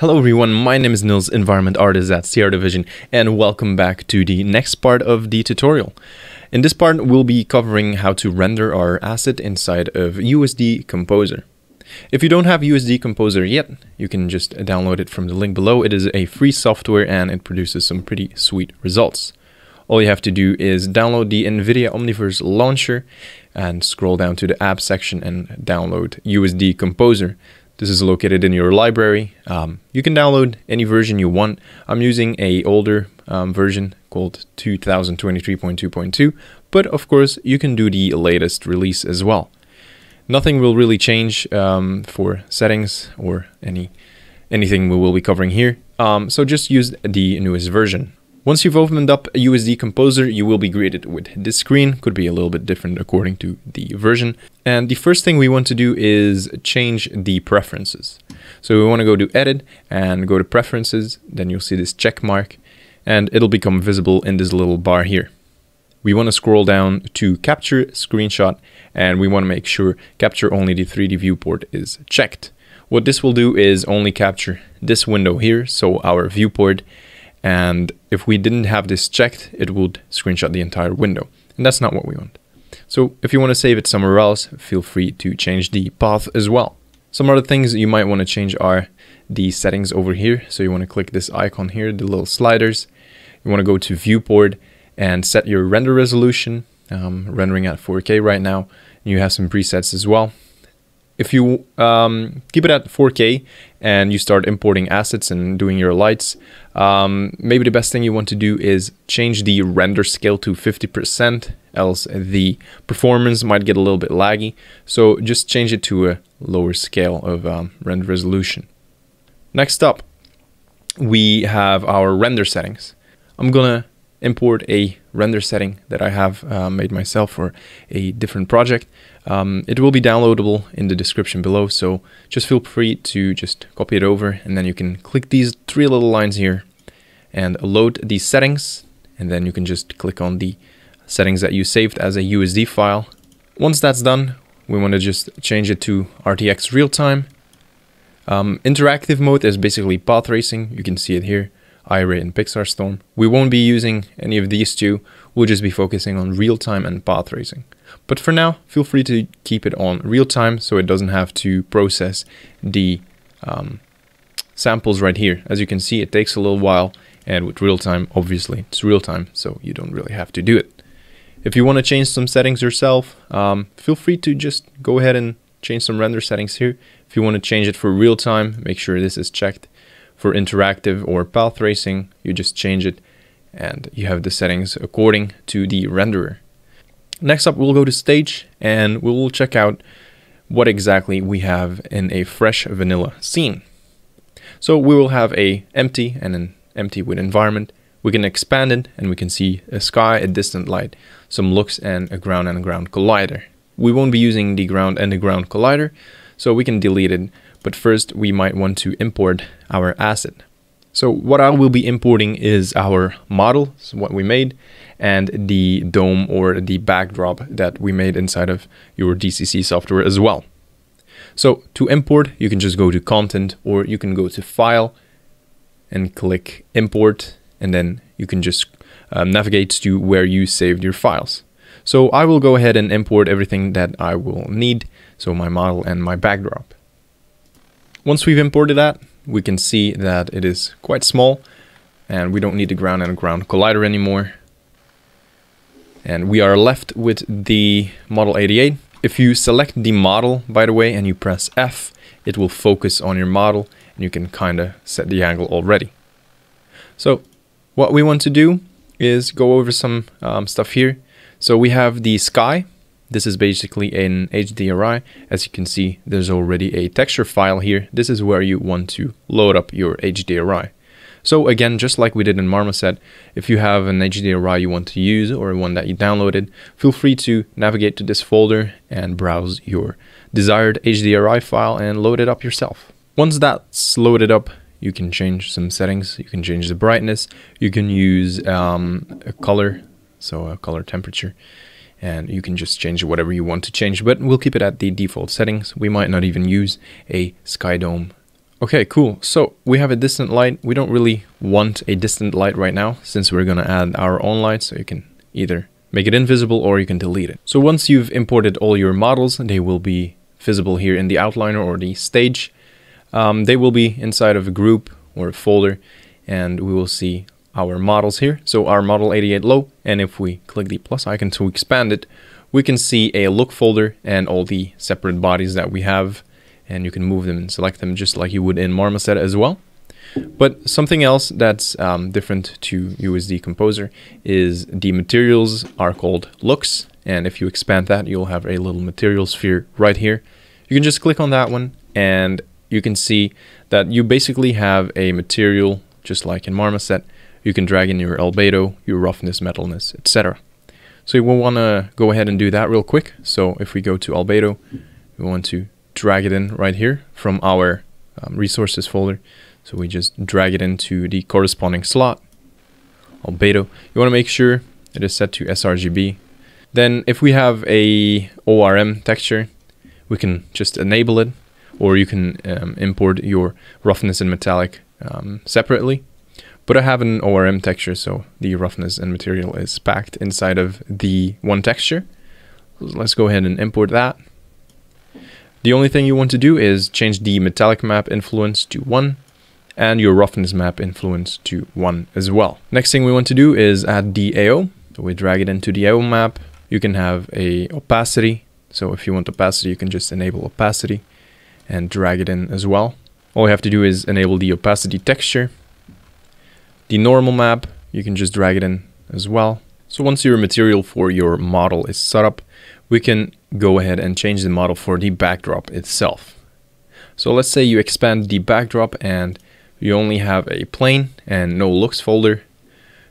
Hello everyone, my name is Niels, environment artist at Sierra Division, and welcome back to the next part of the tutorial. In this part, we'll be covering how to render our asset inside of USD Composer. If you don't have USD Composer yet, you can just download it from the link below. It is a free software and it produces some pretty sweet results. All you have to do is download the NVIDIA Omniverse launcher and scroll down to the app section and download USD Composer. This is located in your library. Um, you can download any version you want. I'm using a older um, version called 2023.2.2, but of course you can do the latest release as well. Nothing will really change um, for settings or any anything we will be covering here. Um, so just use the newest version. Once you've opened up a USD Composer, you will be greeted with this screen. Could be a little bit different according to the version. And the first thing we want to do is change the preferences. So we want to go to Edit and go to Preferences. Then you'll see this check mark and it'll become visible in this little bar here. We want to scroll down to Capture Screenshot and we want to make sure Capture Only the 3D Viewport is checked. What this will do is only capture this window here, so our viewport, and if we didn't have this checked, it would screenshot the entire window. And that's not what we want. So if you want to save it somewhere else, feel free to change the path as well. Some other things you might want to change are the settings over here. So you want to click this icon here, the little sliders. You want to go to viewport and set your render resolution, um, rendering at 4K right now. You have some presets as well if you um, keep it at 4K and you start importing assets and doing your lights, um, maybe the best thing you want to do is change the render scale to 50%, else the performance might get a little bit laggy. So just change it to a lower scale of um, render resolution. Next up, we have our render settings. I'm gonna import a render setting that I have uh, made myself for a different project. Um, it will be downloadable in the description below, so just feel free to just copy it over and then you can click these three little lines here and load these settings and then you can just click on the settings that you saved as a USD file. Once that's done, we want to just change it to RTX real-time. Um, interactive mode is basically path tracing, you can see it here. Iray and Pixar Storm. We won't be using any of these two, we'll just be focusing on real-time and path tracing. But for now, feel free to keep it on real-time so it doesn't have to process the um, samples right here. As you can see, it takes a little while, and with real-time, obviously, it's real-time, so you don't really have to do it. If you want to change some settings yourself, um, feel free to just go ahead and change some render settings here. If you want to change it for real-time, make sure this is checked. For interactive or path tracing, you just change it and you have the settings according to the renderer. Next up, we'll go to stage and we'll check out what exactly we have in a fresh vanilla scene. So we will have a empty and an empty with environment. We can expand it and we can see a sky, a distant light, some looks and a ground and a ground collider. We won't be using the ground and the ground collider, so we can delete it but first we might want to import our asset. So what I will be importing is our model, so what we made, and the dome or the backdrop that we made inside of your DCC software as well. So to import, you can just go to content or you can go to file and click import and then you can just um, navigate to where you saved your files. So I will go ahead and import everything that I will need, so my model and my backdrop. Once we've imported that, we can see that it is quite small and we don't need the ground and ground collider anymore. And we are left with the Model 88. If you select the model, by the way, and you press F, it will focus on your model and you can kind of set the angle already. So what we want to do is go over some um, stuff here. So we have the sky, this is basically an HDRI. As you can see, there's already a texture file here. This is where you want to load up your HDRI. So again, just like we did in Marmoset, if you have an HDRI you want to use or one that you downloaded, feel free to navigate to this folder and browse your desired HDRI file and load it up yourself. Once that's loaded up, you can change some settings. You can change the brightness. You can use um, a color, so a color temperature and you can just change whatever you want to change, but we'll keep it at the default settings. We might not even use a sky dome Okay, cool. So we have a distant light. We don't really want a distant light right now since we're going to add our own light. So you can either make it invisible or you can delete it. So once you've imported all your models, they will be visible here in the outliner or the stage. Um, they will be inside of a group or a folder and we will see our models here. So our model 88 low and if we click the plus icon to expand it, we can see a look folder and all the separate bodies that we have and you can move them and select them just like you would in Marmoset as well. But something else that's um, different to USD Composer is the materials are called looks. And if you expand that, you'll have a little material sphere right here. You can just click on that one and you can see that you basically have a material just like in Marmoset. You can drag in your albedo, your roughness, metalness, etc. So we want to go ahead and do that real quick. So if we go to albedo, we want to drag it in right here from our um, resources folder. So we just drag it into the corresponding slot, albedo. You want to make sure it is set to sRGB. Then if we have a ORM texture, we can just enable it, or you can um, import your roughness and metallic um, separately. But I have an ORM texture, so the roughness and material is packed inside of the one texture. Let's go ahead and import that. The only thing you want to do is change the metallic map influence to 1 and your roughness map influence to 1 as well. Next thing we want to do is add the AO. So we drag it into the AO map. You can have a opacity. So if you want opacity, you can just enable opacity and drag it in as well. All you have to do is enable the opacity texture. The normal map, you can just drag it in as well. So once your material for your model is set up, we can go ahead and change the model for the backdrop itself. So let's say you expand the backdrop and you only have a plane and no looks folder.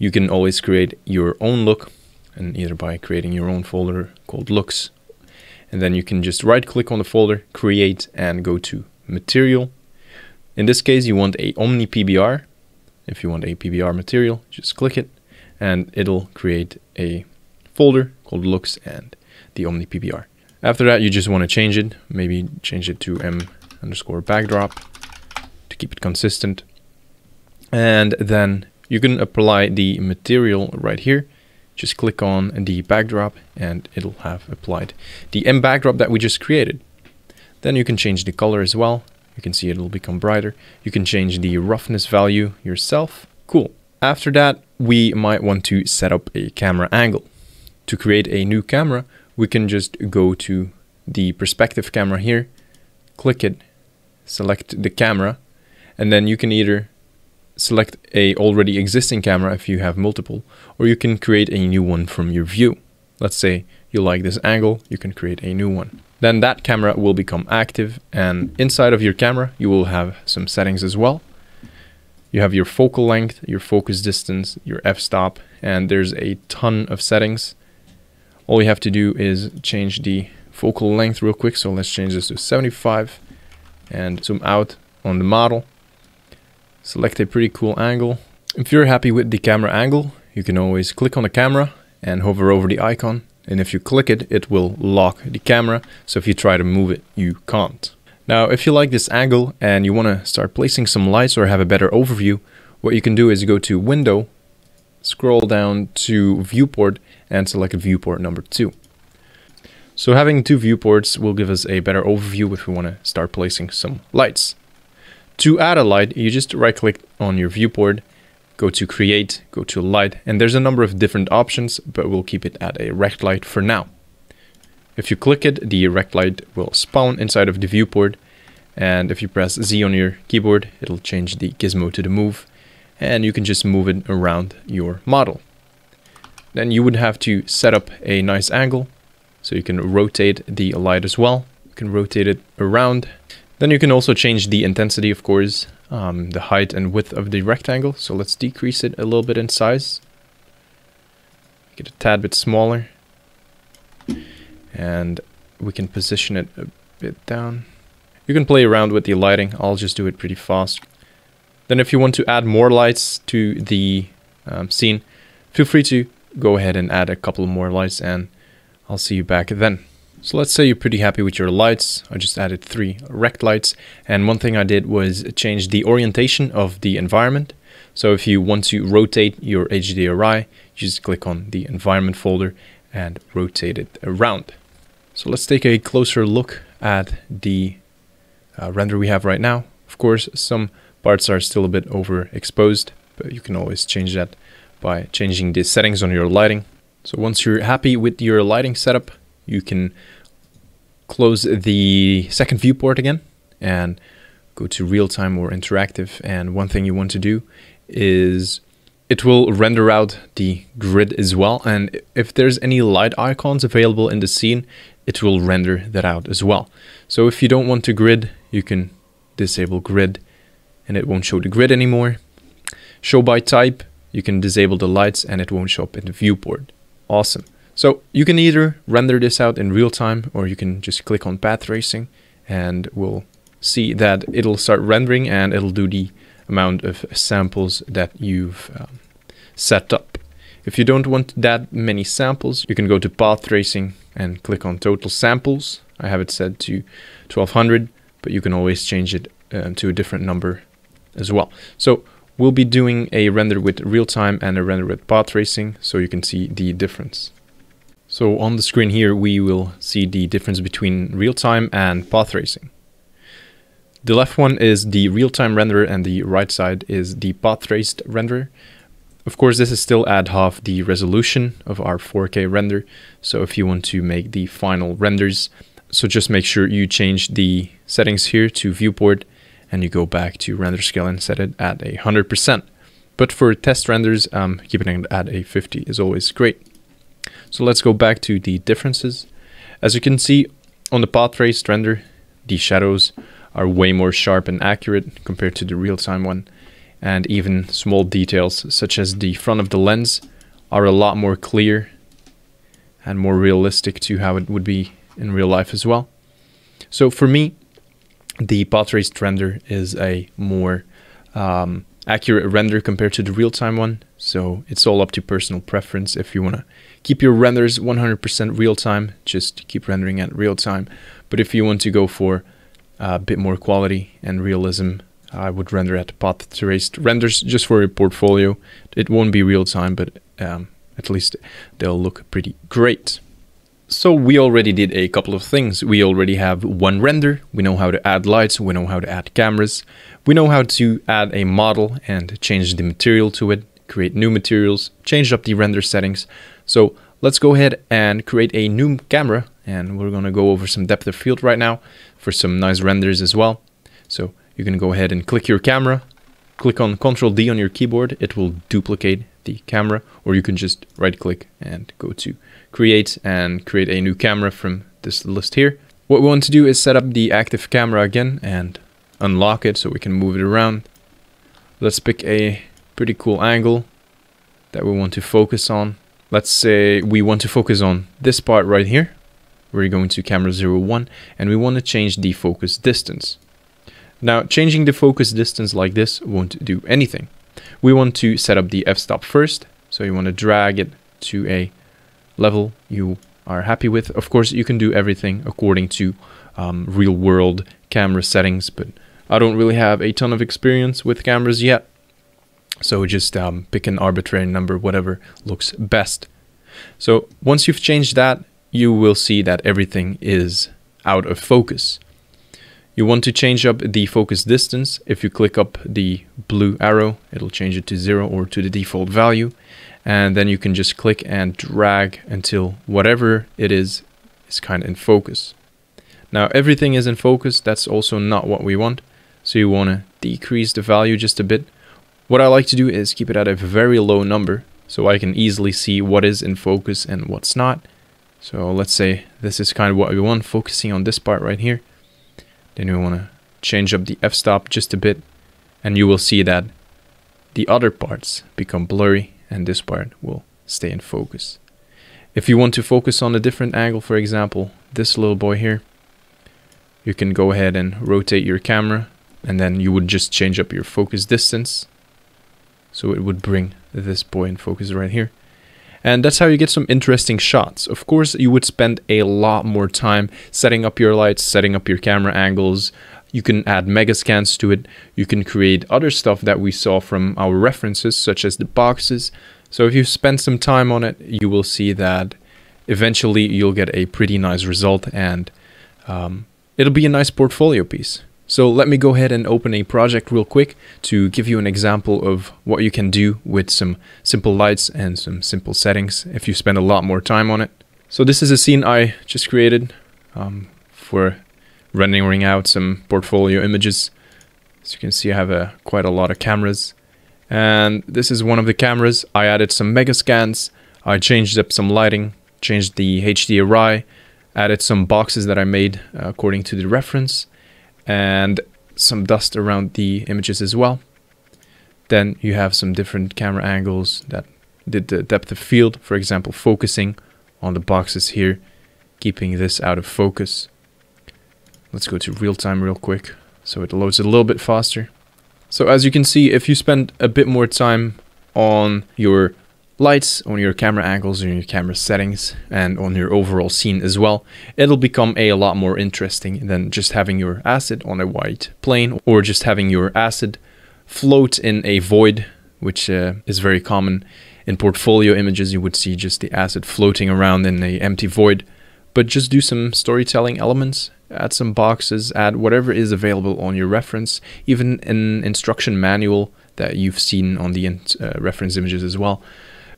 You can always create your own look and either by creating your own folder called looks and then you can just right click on the folder, create and go to material. In this case, you want a Omni PBR. If you want a PBR material, just click it and it'll create a folder called looks and the Omni PBR. After that, you just want to change it. Maybe change it to M underscore backdrop to keep it consistent. And then you can apply the material right here. Just click on the backdrop and it'll have applied the M backdrop that we just created. Then you can change the color as well. You can see it'll become brighter. You can change the roughness value yourself. Cool. After that, we might want to set up a camera angle. To create a new camera, we can just go to the perspective camera here, click it, select the camera, and then you can either select a already existing camera if you have multiple, or you can create a new one from your view. Let's say you like this angle, you can create a new one. Then that camera will become active and inside of your camera you will have some settings as well. You have your focal length, your focus distance, your f-stop, and there's a ton of settings all we have to do is change the focal length real quick. So let's change this to 75 and zoom out on the model. Select a pretty cool angle. If you're happy with the camera angle, you can always click on the camera and hover over the icon. And if you click it, it will lock the camera. So if you try to move it, you can't. Now, if you like this angle and you want to start placing some lights or have a better overview, what you can do is go to Window, scroll down to Viewport, and select viewport number two. So having two viewports will give us a better overview if we want to start placing some lights. To add a light, you just right click on your viewport, go to create, go to light, and there's a number of different options, but we'll keep it at a rect light for now. If you click it, the rect light will spawn inside of the viewport, and if you press Z on your keyboard, it'll change the gizmo to the move, and you can just move it around your model. Then you would have to set up a nice angle. So you can rotate the light as well. You can rotate it around. Then you can also change the intensity, of course, um, the height and width of the rectangle. So let's decrease it a little bit in size. Get a tad bit smaller. And we can position it a bit down. You can play around with the lighting. I'll just do it pretty fast. Then if you want to add more lights to the um, scene, feel free to go ahead and add a couple more lights and I'll see you back then. So let's say you're pretty happy with your lights. I just added three rect lights. And one thing I did was change the orientation of the environment. So if you want to rotate your HDRI, you just click on the environment folder and rotate it around. So let's take a closer look at the uh, render we have right now. Of course, some parts are still a bit overexposed, but you can always change that by changing the settings on your lighting. So once you're happy with your lighting setup, you can close the second viewport again and go to real-time or interactive. And one thing you want to do is it will render out the grid as well. And if there's any light icons available in the scene, it will render that out as well. So if you don't want to grid, you can disable grid and it won't show the grid anymore. Show by type, you can disable the lights and it won't show up in the viewport. Awesome. So you can either render this out in real time or you can just click on path tracing and we'll see that it'll start rendering and it'll do the amount of samples that you've um, set up. If you don't want that many samples, you can go to path tracing and click on total samples. I have it set to 1200, but you can always change it um, to a different number as well. So we'll be doing a render with real time and a render with path tracing so you can see the difference. So on the screen here, we will see the difference between real time and path tracing. The left one is the real-time renderer and the right side is the path traced renderer. Of course, this is still at half the resolution of our 4K render. So if you want to make the final renders, so just make sure you change the settings here to viewport and you go back to render scale and set it at a 100%. But for test renders, um, keeping it at a 50 is always great. So let's go back to the differences. As you can see on the path traced render, the shadows are way more sharp and accurate compared to the real-time one. And even small details such as the front of the lens are a lot more clear and more realistic to how it would be in real life as well. So for me, the path traced render is a more um, accurate render compared to the real-time one. So it's all up to personal preference. If you want to keep your renders 100% real-time, just keep rendering at real-time. But if you want to go for a bit more quality and realism. I would render at path traced renders just for a portfolio. It won't be real time, but um, at least they'll look pretty great. So we already did a couple of things. We already have one render, we know how to add lights, we know how to add cameras, we know how to add a model and change the material to it, create new materials, change up the render settings. So let's go ahead and create a new camera and we're gonna go over some depth of field right now for some nice renders as well. So you can go ahead and click your camera, click on Ctrl D on your keyboard, it will duplicate the camera, or you can just right click and go to create and create a new camera from this list here. What we want to do is set up the active camera again and unlock it so we can move it around. Let's pick a pretty cool angle that we want to focus on. Let's say we want to focus on this part right here we're going to camera 01 and we want to change the focus distance. Now changing the focus distance like this won't do anything. We want to set up the f-stop first. So you want to drag it to a level you are happy with. Of course, you can do everything according to um, real world camera settings, but I don't really have a ton of experience with cameras yet. So just um, pick an arbitrary number, whatever looks best. So once you've changed that, you will see that everything is out of focus. You want to change up the focus distance. If you click up the blue arrow, it'll change it to zero or to the default value. And then you can just click and drag until whatever it is is kind of in focus. Now everything is in focus. That's also not what we want. So you want to decrease the value just a bit. What I like to do is keep it at a very low number so I can easily see what is in focus and what's not. So let's say this is kind of what we want, focusing on this part right here. Then we want to change up the f-stop just a bit and you will see that the other parts become blurry and this part will stay in focus. If you want to focus on a different angle, for example, this little boy here, you can go ahead and rotate your camera and then you would just change up your focus distance. So it would bring this boy in focus right here. And that's how you get some interesting shots. Of course, you would spend a lot more time setting up your lights, setting up your camera angles. You can add megascans to it. You can create other stuff that we saw from our references, such as the boxes. So if you spend some time on it, you will see that eventually you'll get a pretty nice result and um, it'll be a nice portfolio piece. So let me go ahead and open a project real quick to give you an example of what you can do with some simple lights and some simple settings if you spend a lot more time on it. So this is a scene I just created um, for rendering out some portfolio images. As you can see I have a, quite a lot of cameras and this is one of the cameras. I added some mega scans, I changed up some lighting, changed the HDRI, added some boxes that I made uh, according to the reference and some dust around the images as well. Then you have some different camera angles that did the depth of field, for example, focusing on the boxes here, keeping this out of focus. Let's go to real time real quick so it loads a little bit faster. So as you can see, if you spend a bit more time on your lights, on your camera angles, on your camera settings, and on your overall scene as well, it'll become a lot more interesting than just having your asset on a white plane or just having your asset float in a void, which uh, is very common. In portfolio images, you would see just the asset floating around in a empty void, but just do some storytelling elements, add some boxes, add whatever is available on your reference, even an instruction manual that you've seen on the uh, reference images as well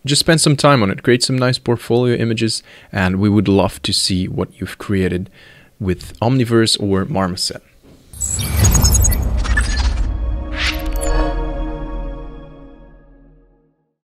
just spend some time on it, create some nice portfolio images, and we would love to see what you've created with Omniverse or Marmoset.